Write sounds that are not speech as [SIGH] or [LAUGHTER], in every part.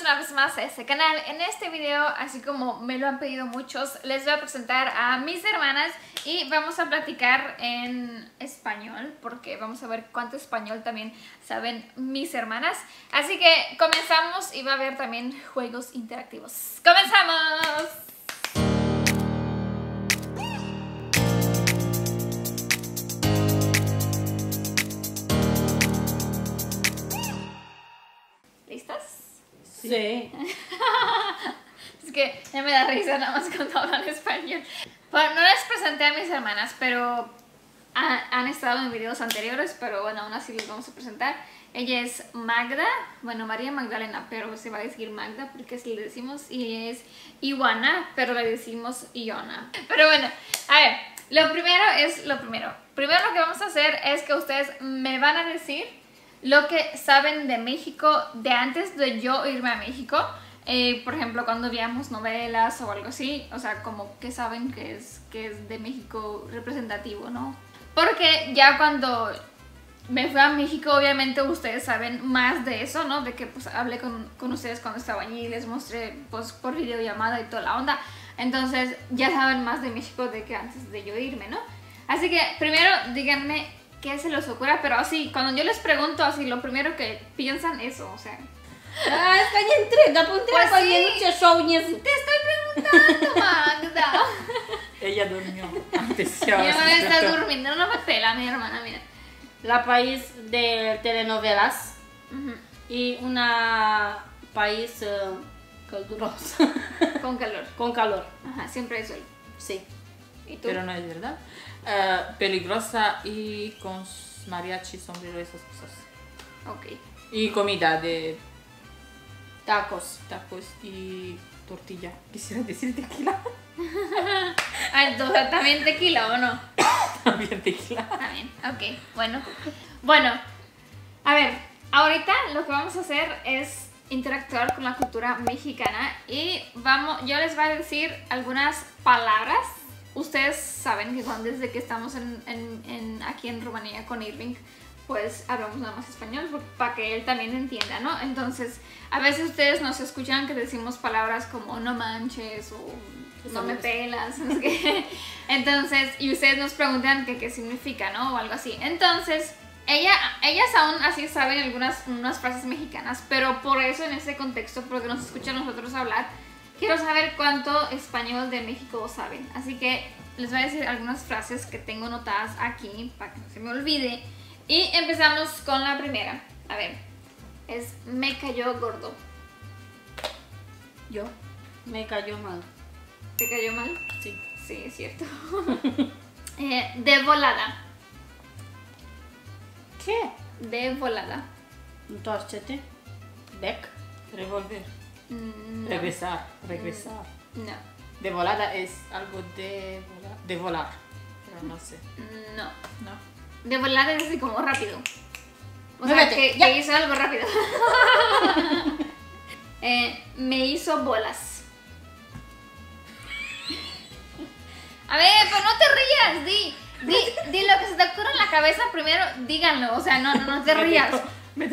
una vez más a este canal. En este video, así como me lo han pedido muchos, les voy a presentar a mis hermanas y vamos a platicar en español porque vamos a ver cuánto español también saben mis hermanas. Así que comenzamos y va a haber también juegos interactivos. ¡Comenzamos! Sí. [LAUGHS] Es que ya me da risa nada más cuando hablan español. Bueno, no les presenté a mis hermanas, pero ha- han estado en videos anteriores, pero bueno, aún así les vamos a presentar. Ella es Magda, bueno, María Magdalena, pero se va a decir Magda porque así le decimos. Y es Iwana, pero le decimos Iona. Pero bueno, a ver, lo primero es lo primero. Primero lo que vamos a hacer es que ustedes me van a decir lo que saben de México de antes de yo irme a México. Eh, por ejemplo, cuando veíamos novelas o algo así, o sea, como que saben que es, que es de México representativo, ¿no? Porque ya cuando me fui a México, obviamente ustedes saben más de eso, ¿no? De que pues hablé con, con ustedes cuando estaba allí, les mostré pues por videollamada y toda la onda. Entonces ya saben más de México de que antes de yo irme, ¿no? Así que primero díganme qué se les ocurra, pero así, cuando yo les pregunto así, lo primero que piensan eso, o sea... Ah, es que hay entrega, pues Pues entrega sí. show. Te estoy preguntando, Magda. [LAUGHS] Ella durmió antes. Mi ya hermana está durmiendo, no me pela mi hermana, mira. La país de telenovelas Ujú, y una país caluroso, Con calor. con calor. Ajá, siempre hay sol. Sí. ¿Y tú? Pero no es verdad. Eh, peligrosa y con mariachi, sombrero, esas cosas. Ok. Y comida de Tacos. tacos y tortilla. [LAUGHS] Quisiera decir tequila. [LAUGHS] Ah, entonces, ¿también tequila o no? [COUGHS] También tequila. También, ok, bueno. Bueno, a ver, ahorita lo que vamos a hacer es interactuar con la cultura mexicana y vamos, yo les voy a decir algunas palabras. Ustedes saben que cuando desde que estamos en, en- en- aquí en Rumanía con Irving, pues hablamos nada más español para que él también entienda, ¿no? Entonces, a veces ustedes nos escuchan que decimos palabras como no manches o no me pelas. [LAUGHS] Entonces, y ustedes nos preguntan que qué significa, ¿no? O algo así. Entonces, ella, ellas aún así saben algunas unas frases mexicanas, pero por eso en ese contexto, porque nos escuchan nosotros hablar, quiero saber cuánto español de México saben. Así que les voy a decir algunas frases que tengo anotadas aquí para que no se me olvide. Y empezamos con la primera. A ver, es me cayó gordo. Yo. Me cayó mal. ¿Te cayó mal? Sí. Sí, es cierto. [LAUGHS] Eh, de volada. ¿Qué? De volada. Întoarce-te. Dec. Revolver. Mm, No. Regresar. Regresar. No. De volada es algo de volar. De volar. Pero no sé. No. No. De volada es así como rápido. O sea, que, ya. que hizo algo rápido. [LAUGHS] Eh, me hizo bolas. A ver, pero no te rías, di, di, di lo que se te ocurra en la cabeza primero, díganlo, o sea, no, no, no te Me rías. me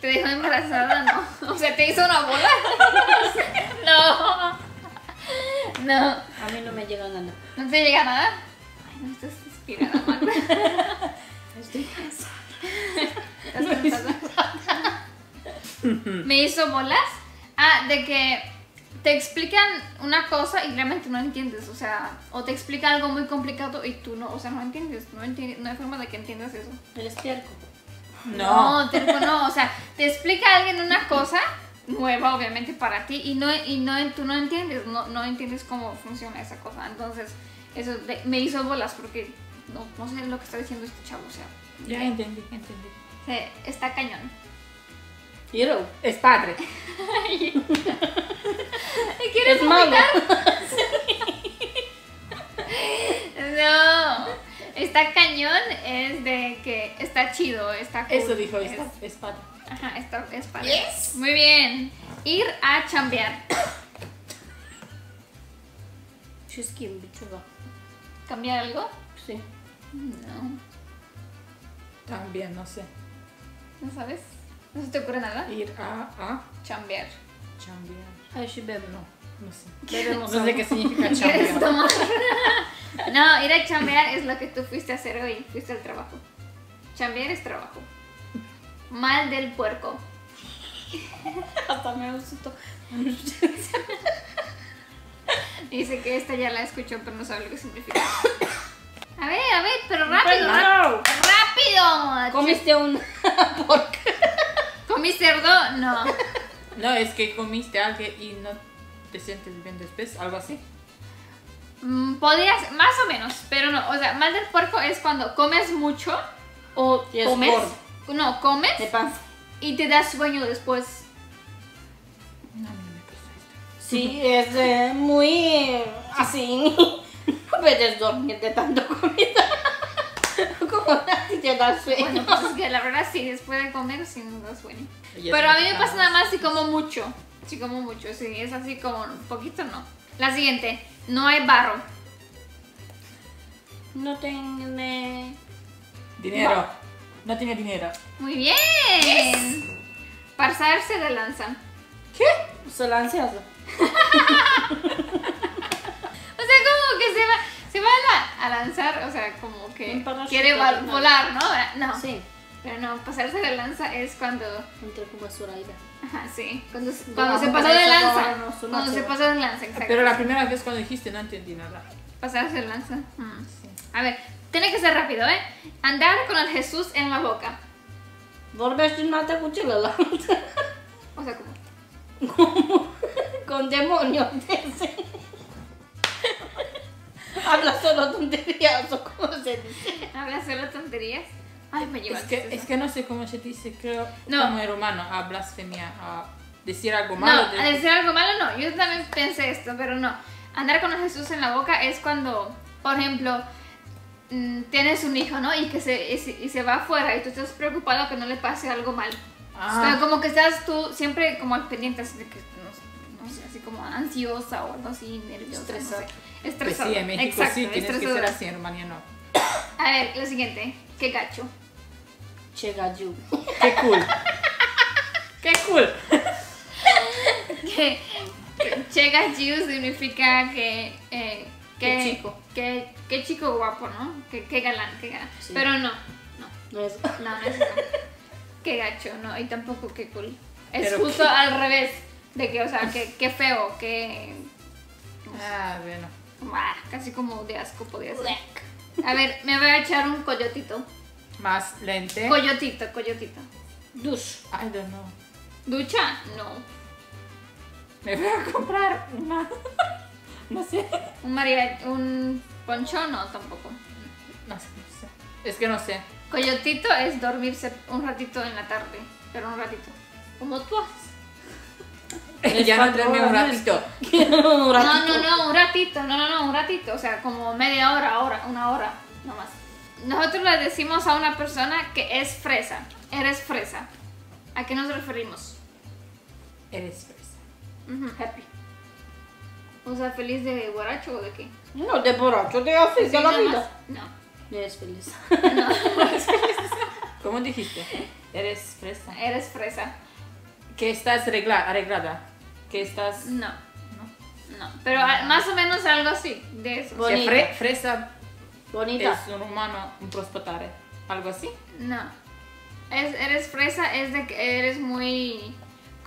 Te dejó embarazada, no. [LAUGHS] O sea, te hizo una bola. [LAUGHS] No. No. A mí no me llega nada. ¿No te llega nada? Ay, no estás inspirada, Magda. [LAUGHS] Estoy cansada. ¿Estás cansada? Me hizo bolas. Ah, de que te explican una cosa y realmente no entiendes. O sea, o te explica algo muy complicado y tú no, o sea, no entiendes. No, entiendes, no hay forma de que entiendas eso. Eres terco. No. No, terco, no. O sea, te explica alguien una cosa nueva, obviamente, para ti y no, y no tú no entiendes, no, no entiendes cómo funciona esa cosa. Entonces, eso de- me hizo bolas porque no, no sé lo que está diciendo este chavo. O sea, Ya entendí, entendí. está cañón. Hero. Es padre. [LAUGHS] ¿Y quieres Es malo. [LAUGHS] No, está cañón es de que está chido, está cool. Eso dijo, es, es, es padre. Ajá, está, es padre. Muy bien. Ir a chambear. Ceva. ¿Cambiar algo? Sí. No, También, no sé. ¿no sabes? ¿No se te ocurre nada? Ir a, a Chambear. chambear. Ay, sí, bebe. No, no sé. [LAUGHS] Bebemos No sé qué significa ¿Quieres chambear. tomar? [LAUGHS] no, ir a chambear es lo que tú fuiste a hacer hoy. Fuiste al trabajo. Chambear es trabajo. Mal del puerco. [LAUGHS] Hasta me asustó. [LAUGHS] Dice que esta ya la escuchó, pero no sabe lo que significa. A ver, a ver, pero rápido, rápido. No. ¡Rápido! Comiste un [LAUGHS] porco. ¿Comí cerdo? No. No, es que comiste algo y no te sientes bien después, algo así. Mm, Podrías, más o menos, pero no. O sea, mal del puerco es cuando comes mucho o Y es comes. gordo. No, comes De panza. y te das sueño después. No, a mí no me pasa esto. Sí, es eh, muy así. [LAUGHS] No puedes dormir de tanto comida. [LAUGHS] Como ti te da sueño. Bueno, pues es que la verdad sí, después de comer sí me da sueño. Pero a mí me pasa nada más si como mucho. Si como mucho, sí, es así como un poquito no. La siguiente, no hay barro. No tengo. eh, Dinero. No tiene dinero. Muy bien. Pasarse de lanza. Soy ansioso. [LAUGHS] O sea, como que se va, se va a, la- a lanzar, o sea, como que quiere volar, ¿no? No. Sí, Pero no, pasarse de lanza es cuando. entre como ahí. Ajá, sí. Cuando, se- cuando se pasó de lanza. no, no, Cuando se se pasó de lanza, exacto. Pero la primera vez cuando dijiste no entendí nada. Pasarse de lanza. Mm. A ver, tiene que ser rápido, ¿eh? Andar con el Jesús en la boca. Vorbești în altă cu celălalt. O sea, como. Con demonio. Habla solo tonterías o como se dice. Habla solo tonterías. Ay, me lleva Es que, es que no sé cómo se dice, creo, No. como en romano, a blasfemia, a decir algo malo. No, de- a decir algo malo no. Yo también pensé esto, pero no. Andar con el Jesús en la boca es cuando, por ejemplo, mm, tienes un hijo, ¿no? Y que se, y se, y se va afuera y tú estás preocupado que no le pase algo mal. Ah. O sea, como que estás tú siempre como al pendiente, así de que, no, no sé, así como ansiosa o algo así, nerviosa. Estresada. No sé. Pues Estresada. sí, en México Exacto, sí, tienes que ser estresada. así, en Rumania no. A ver, lo siguiente. Qué gacho. Ce gagiu. Qué cool. Qué cool. [LAUGHS] que, Che Gachiu significa que, eh, Qué chico. que chico guapo, ¿no? Que galán, que galán. Sí. Pero no, no, No es... no, no es. Qué gacho, no, y tampoco qué cool. Es Pero justo qué- al revés de que, o sea, que, que feo, que Ah, bueno. ah, casi como de asco podría ser. A ver, me voy a echar un coyotito. Más lente. Coyotito, coyotito. Duș. I don't know. ¿Ducha? No. Me voy a comprar una. [LAUGHS] No sé. ¿Un maria, un poncho? No, tampoco. No sé, no sé. Es que no sé. Coyotito es dormirse un ratito en la tarde, pero un ratito. Como tú haces. [LAUGHS] ya no duerme un ratito. [LAUGHS] un No, ratito. no, no, un ratito, no, no, no, un ratito, o sea, como media hora, hora, una hora, nomás. Nosotros le decimos a una persona que es fresa, eres fresa. ¿A qué nos referimos? Eres fresa. Happy. O sea, feliz de borracho o de qué? No, de borracho te haces de la Nada más. vida. No. Eres feliz. [LAUGHS] [LAUGHS] [LAUGHS] ¿Cómo dijiste? Eres fresa. Eres fresa. Que estás regla- arreglada. Que estás. No. No. Pero a- más o menos algo así, de eso. Bonita. fre- fresa Bonita. es un humano, un prospotare. Algo así. No. Es, eres fresa, es de que eres muy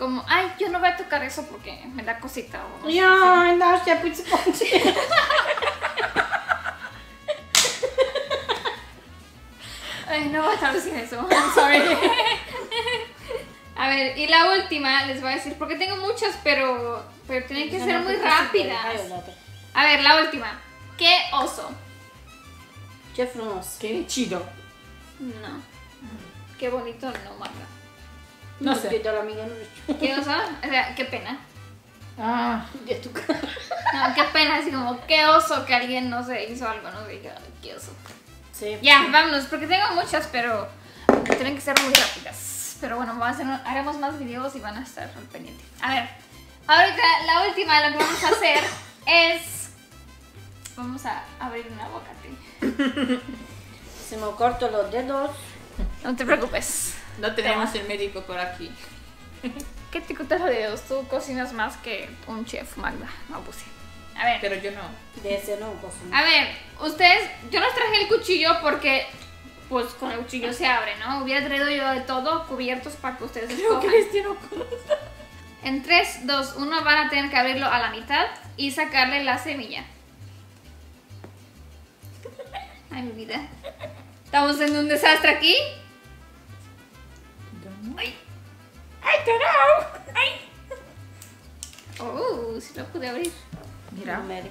como, ay, yo no voy a tocar eso porque me da cosita. O no aștia pui sponge. Ay, no voy a traducir eso. I'm sorry. A ver, y la última les voy a decir, porque tengo muchas, pero, pero tienen que ser muy rápidas. A ver, la última. ¿Qué oso? Ce frumos. Que chido. No. Qué bonito, no, Marta. No sé. mine nu știu. ¿Qué oso? O sea, qué pena. Ah, De tu cara. No, qué pena, así como, qué oso que alguien no se hizo algo, no sé, qué oso. Sí. Ya, vámonos, porque tengo muchas, pero tienen que ser muy rápidas. Pero bueno, vamos a hacer, haremos más videos y van a estar al pendiente. A ver, ahorita la última, lo que vamos a hacer es... Vamos a abrir una boca, [LAUGHS] Se mă corto los dedos. No te preocupes. No tenemos el médico por aquí. ¿Qué te cuesta los dedos? Tú cocinas más que un chef, Magda. No puse. A ver. Pero yo no. De ese no, pues. A ver, ustedes, yo les traje el cuchillo porque, pues con el cuchillo se abre, ¿no? Hubiera traído yo de todo cubiertos para que ustedes escojan. En 3, 2, 1 van a tener que abrirlo a la mitad y sacarle la semilla. Ay, mi vida. Estamos en un desastre aquí. Ay, no. Ay. Oh, sí lo pude abrir. Mira. No, Mary.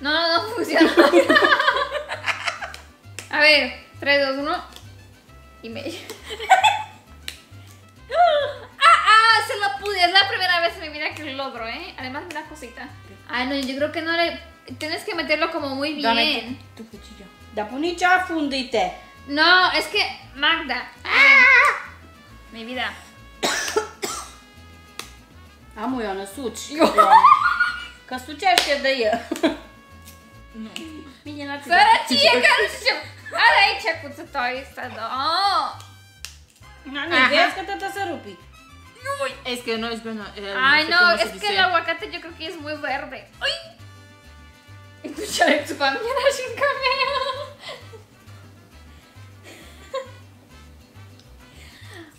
No, no, funciona. [LAUGHS] A ver, 3, 2, 1 y medio. [LAUGHS] ¡Ah, ah! Se lo pude. Es la primera vez en mi vida que lo logro, ¿eh? Además, una cosita. Ay, no, yo creo que no le. Tienes que meterlo como muy Dame bien. tu, tu cuchillo. Da puniccia fundite. No, es que. Magda. a ver, Mi vida. A mój one suci. Că sucește de el. No. Bine, la Sara, ție care ce. Ale aici cu țătoi să dă. Oh! No, ni vezi că te se rupi. Es que no es bueno. eh, Ay, sé no, cómo se es que dice. el aguacate yo creo que es muy verde. ¡Ay! Escucharé tu familia sin cameo.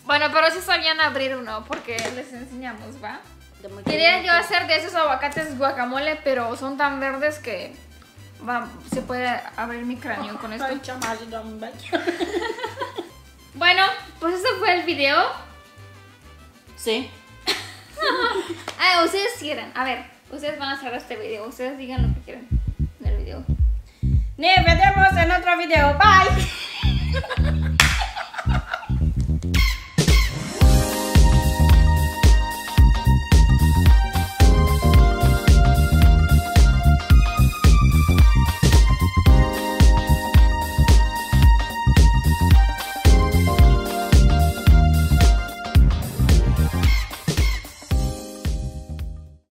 Bueno, pero si sabían abrir uno porque les enseñamos, ¿va? Quería yo hacer de esos aguacates guacamole, pero son tan verdes que va, se puede abrir mi cráneo con esto. [LAUGHS] Bueno, pues ese fue el video. Sí. [LAUGHS] Ah, ustedes quieren. A ver, ustedes van a cerrar este video. Ustedes digan lo que quieren del video. Ne vedemos în otro video. Bye! [LAUGHS]